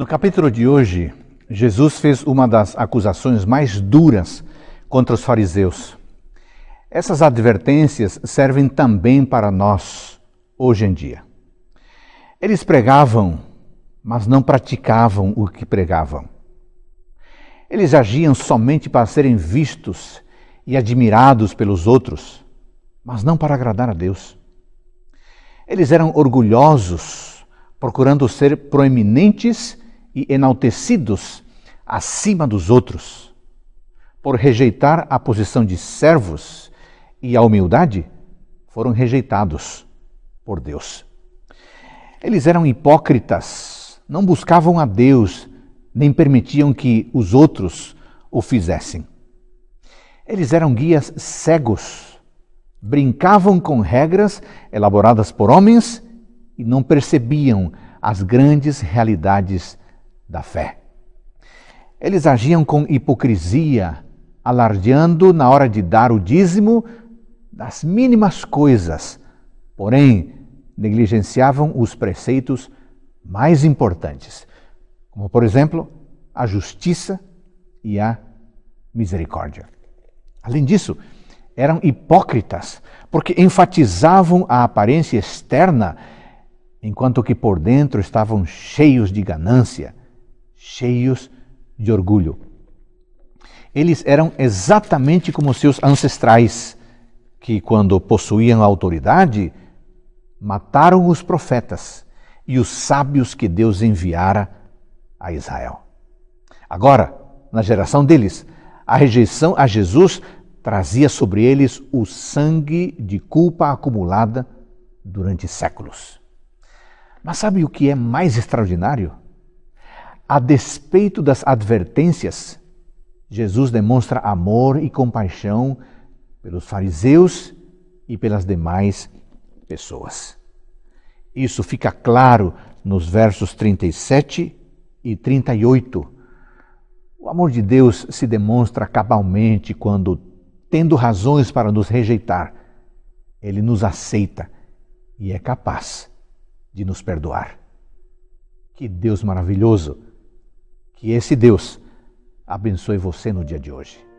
No capítulo de hoje, Jesus fez uma das acusações mais duras contra os fariseus. Essas advertências servem também para nós hoje em dia. Eles pregavam, mas não praticavam o que pregavam. Eles agiam somente para serem vistos e admirados pelos outros, mas não para agradar a Deus. Eles eram orgulhosos, procurando ser proeminentes e enaltecidos acima dos outros. Por rejeitar a posição de servos e a humildade, foram rejeitados por Deus. Eles eram hipócritas, não buscavam a Deus, nem permitiam que os outros o fizessem. Eles eram guias cegos, brincavam com regras elaboradas por homens e não percebiam as grandes realidades da fé. Eles agiam com hipocrisia, alardeando na hora de dar o dízimo das mínimas coisas, porém negligenciavam os preceitos mais importantes, como por exemplo a justiça e a misericórdia. Além disso, eram hipócritas, porque enfatizavam a aparência externa, enquanto que por dentro estavam cheios de ganância, cheios de orgulho. Eles eram exatamente como seus ancestrais, que, quando possuíam autoridade, mataram os profetas e os sábios que Deus enviara a Israel. Agora, na geração deles, a rejeição a Jesus trazia sobre eles o sangue de culpa acumulada durante séculos. Mas sabe o que é mais extraordinário? A despeito das advertências, Jesus demonstra amor e compaixão pelos fariseus e pelas demais pessoas. Isso fica claro nos versos 37 e 38. O amor de Deus se demonstra cabalmente quando, tendo razões para nos rejeitar, ele nos aceita e é capaz de nos perdoar. Que Deus maravilhoso! Que esse Deus abençoe você no dia de hoje.